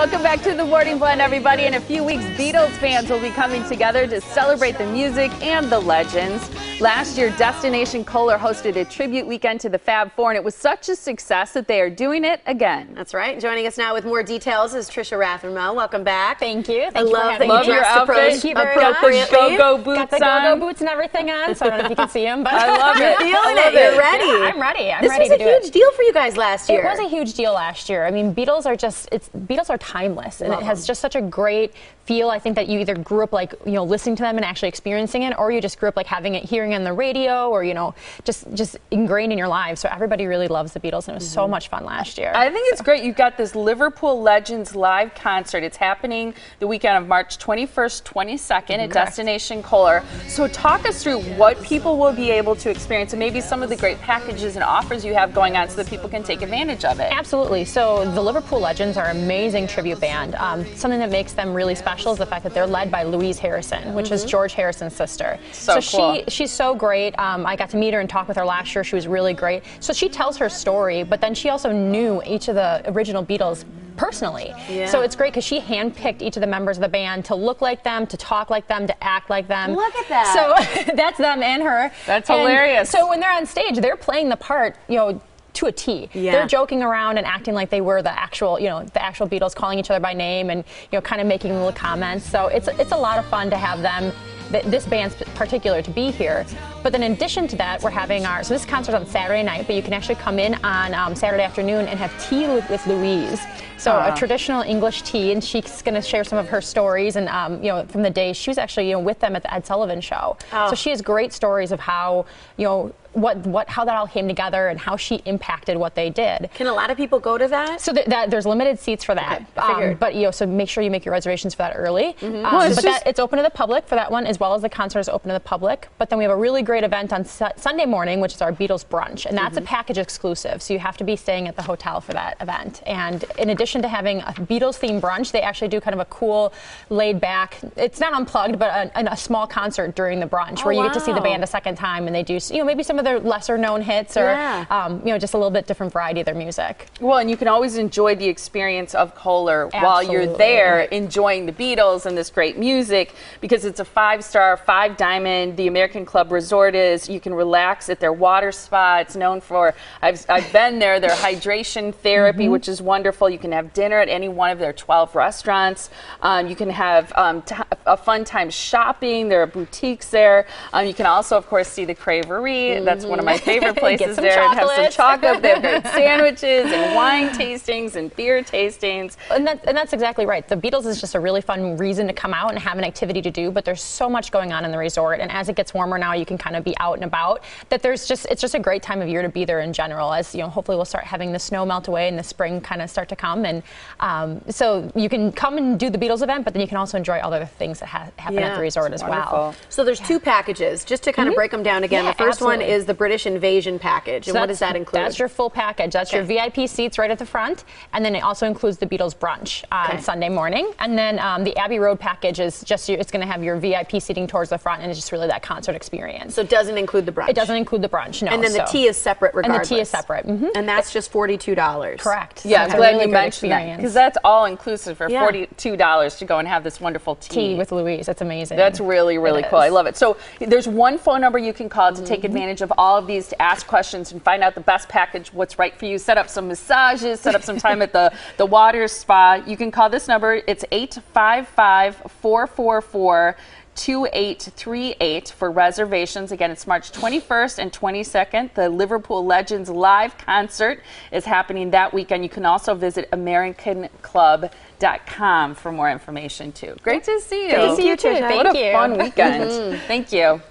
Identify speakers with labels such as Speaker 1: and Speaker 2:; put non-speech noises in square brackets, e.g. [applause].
Speaker 1: Welcome back to the Morning Blend, everybody. In a few weeks, Beatles fans will be coming together to celebrate the music and the legends. Last year, Destination Kohler hosted a tribute weekend to the Fab Four, and it was such a success that they are doing it again.
Speaker 2: That's right. Joining us now with more details is Trisha Rathermel. Welcome back.
Speaker 3: Thank you. Thank
Speaker 2: I
Speaker 3: you
Speaker 2: love that
Speaker 1: Love
Speaker 2: you
Speaker 1: your
Speaker 2: dressed
Speaker 1: outfit.
Speaker 2: appro-
Speaker 3: Thank you very
Speaker 2: appropriately.
Speaker 1: Go-go boots
Speaker 3: Got the
Speaker 1: on.
Speaker 3: go-go boots and everything on, so I don't know if you can see them, but [laughs]
Speaker 1: I love [laughs] it.
Speaker 2: Feeling
Speaker 1: I
Speaker 2: it.
Speaker 1: love
Speaker 2: You're ready.
Speaker 3: Yeah, I'm ready. I'm
Speaker 2: this
Speaker 3: ready
Speaker 2: was a huge
Speaker 3: it.
Speaker 2: deal for you guys last year.
Speaker 3: It was a huge deal last year. I mean, Beatles are just it's Beatles are timeless, and
Speaker 2: Love
Speaker 3: it has
Speaker 2: them.
Speaker 3: just such a great feel. I think that you either grew up like you know listening to them and actually experiencing it, or you just grew up like having it hearing on the radio, or you know just just ingrained in your lives. So everybody really loves the Beatles, and it was so mm-hmm. much fun last year.
Speaker 1: I think it's great. You've got this Liverpool Legends live concert. It's happening the weekend of March 21st, 22nd at Destination Kohler. So talk us through what people will be able to experience and maybe some of the great packages and offers you have going on so that people can take advantage of it.
Speaker 3: Absolutely. So the Liverpool Legends are amazing tribute band. Um, something that makes them really special is the fact that they're led by Louise Harrison, which is George Harrison's sister.
Speaker 1: So cool.
Speaker 3: she she's so great. Um, I got to meet her and talk with her last year. She was really great. So she tells her story, but then she also knew each of the original Beatles personally.
Speaker 2: Yeah.
Speaker 3: So it's great because she handpicked each of the members of the band to look like them, to talk like them, to act like them.
Speaker 2: Look at that.
Speaker 3: So [laughs] that's them and her.
Speaker 1: That's
Speaker 3: And
Speaker 1: hilarious.
Speaker 3: So when they're on stage, they're playing the part, you know, to a T.
Speaker 2: Yeah.
Speaker 3: They're joking around and acting like they were the actual, you know, the actual Beatles, calling each other by name and you know, kind of making little comments. So it's it's a lot of fun to have them. This band in particular to be here, but then in addition to that, we're having our so this concert on Saturday night, but you can actually come in on um, Saturday afternoon and have tea with, with Louise. So
Speaker 1: Aw.
Speaker 3: a ah. traditional English tea, and she's going to share some of her stories and um, you know from the days she was actually you know with them at the Ed Sullivan Show.
Speaker 2: Oh.
Speaker 3: So she has great stories of how you know what what how that all came together and how she impacted what they did.
Speaker 2: Can a lot of people go to that?
Speaker 3: So th- that there's limited seats for that.
Speaker 2: Okay, I figured.
Speaker 3: Um, but you know, so make sure you make your reservations for that early. Mm-hmm. Um,
Speaker 1: Well, it's
Speaker 3: but
Speaker 1: just-
Speaker 3: that, it's open to the public for that one, as well as the concert is open to the public. But then we have a really great event on Su- Sunday morning, which is our Beatles brunch, and that's a mm-hmm. package exclusive. So you have to be staying at the hotel for that event. And in addition to having a Beatles themed brunch, they actually do kind of a cool, laid back. It's not unplugged, but a, a small concert during the brunch
Speaker 2: Oh,
Speaker 3: where you get to see the band a second time, and they do you know maybe some of their lesser known hits or
Speaker 2: Yeah.
Speaker 3: um, you know just a little bit different variety of their music.
Speaker 1: Well, and you can always enjoy the experience of Kohler while you're there, enjoying the Beatles and this great music because it's a five star, five diamond. The American Club Resort is. You can relax at their water spa. It's known for, I've, I've been there, their hydration therapy,
Speaker 3: Mm-hmm.
Speaker 1: which is wonderful. You can have dinner at any one of their 12 restaurants. Um, you can have um, a fun time shopping. There are boutiques there. Um, you can also, of course, see the Craverie. That's one of my [laughs] favorite
Speaker 3: Mm-hmm. Get
Speaker 1: places there and have some chocolate. They have great [laughs] sandwiches and wine tastings and beer tastings.
Speaker 3: And, that, and that's exactly right. The Beatles is just a really fun reason to come out and have an activity to do. But there's so much going on in the resort, and as it gets warmer now, you can kind of be out and about. That there's just it's just a great time of year to be there in general. As you know, hopefully we'll start having the snow melt away and the spring kind of start to come, and um, so you can come and do the Beatles event, but then you can also enjoy all the other things that ha- happen
Speaker 2: Yeah,
Speaker 3: at the resort as well.
Speaker 2: So there's two packages. Just to kind of break them down again.
Speaker 3: Yeah,
Speaker 2: the first one is the British Invasion package.
Speaker 3: So
Speaker 2: and what does that include?
Speaker 3: That's your full package. That's your VIP seats right at the front, and then it also includes the Beatles brunch on
Speaker 2: Okay.
Speaker 3: Sunday morning. And then um, the Abbey Road package is just, it's going to have your VIP seating towards the front, and it's just really that concert experience.
Speaker 2: so it doesn't include the brunch.
Speaker 3: it doesn't include the brunch, no.
Speaker 2: And then the
Speaker 3: so-
Speaker 2: tea is separate
Speaker 3: and the tea is separate. hmm
Speaker 2: And that's just forty-two dollars.
Speaker 3: Correct.
Speaker 1: Yeah,
Speaker 3: So
Speaker 1: I'm glad
Speaker 3: really
Speaker 1: you mentioned that
Speaker 3: experience.
Speaker 1: because that's all inclusive for
Speaker 2: Yeah.
Speaker 1: forty-two dollars to go and have this wonderful tea.
Speaker 3: tea with Louise. That's amazing.
Speaker 1: That's really, really cool. I love it. So there's one phone number you can call to take mm-hmm. advantage of all of these to ask questions and find out the best package, what's right for you. Set up some massages, set up some time at the, [laughs] the water spa. You can call this number. It's 855 444 2838 for reservations. Again, it's March 21st and 22nd. The Liverpool Legends live concert is happening that weekend. You can also visit AmericanClub.com for more information too. Great to see you.
Speaker 2: Thank you, Trisha.
Speaker 1: What
Speaker 3: Thank
Speaker 1: a fun weekend. Mm-hmm. Thank you.